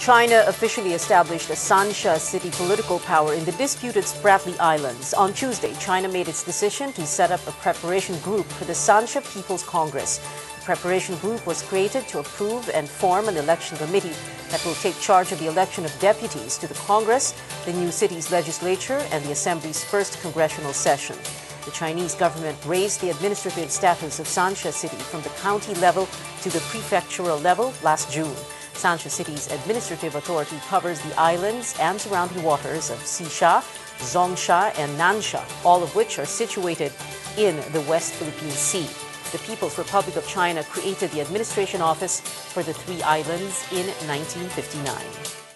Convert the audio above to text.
China officially established a Sansha city political power in the disputed Spratly Islands. On Tuesday, China made its decision to set up a preparation group for the Sansha People's Congress. The preparation group was created to approve and form an election committee that will take charge of the election of deputies to the Congress, the new city's legislature, and the Assembly's first congressional session. The Chinese government raised the administrative status of Sansha City from the county level to the prefectural level last June. Sansha City's administrative authority covers the islands and surrounding waters of Xisha, Zhongsha, and Nansha, all of which are situated in the West Philippine Sea. The People's Republic of China created the administration office for the three islands in 1959.